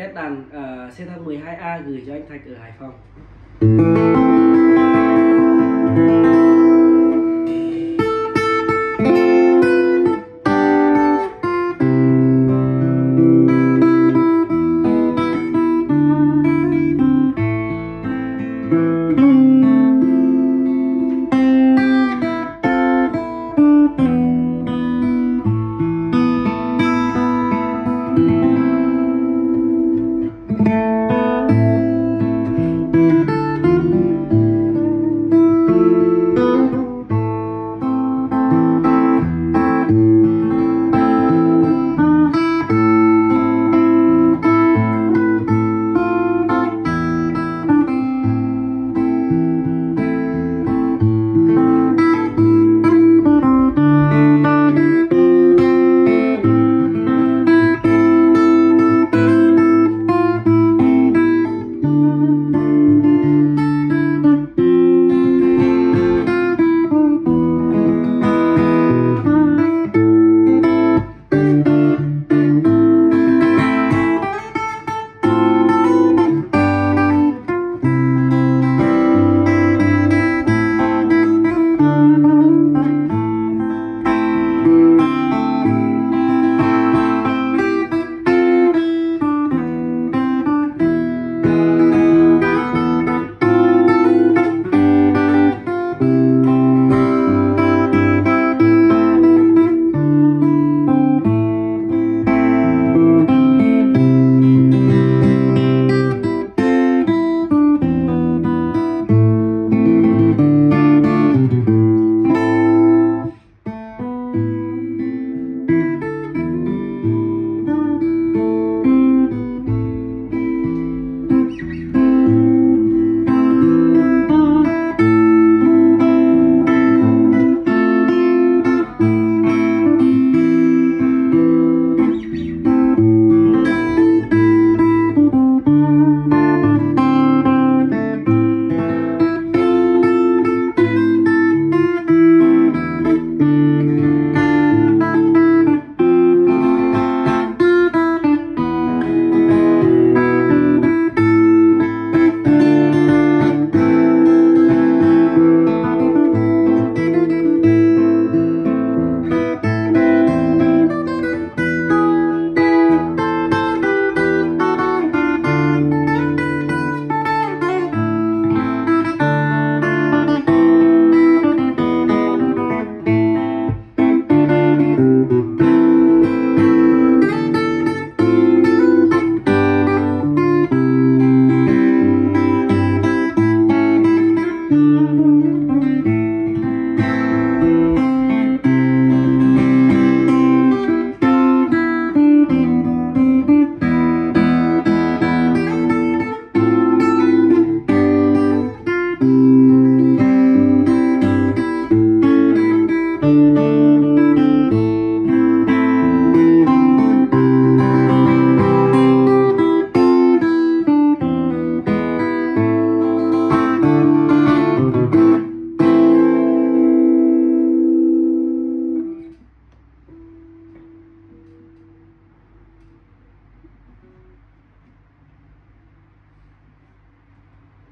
test đàn uh, xe thang 12A gửi cho anh Thạch ở Hải Phòng.